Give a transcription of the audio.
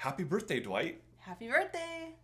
Happy birthday, Dwight. Happy birthday!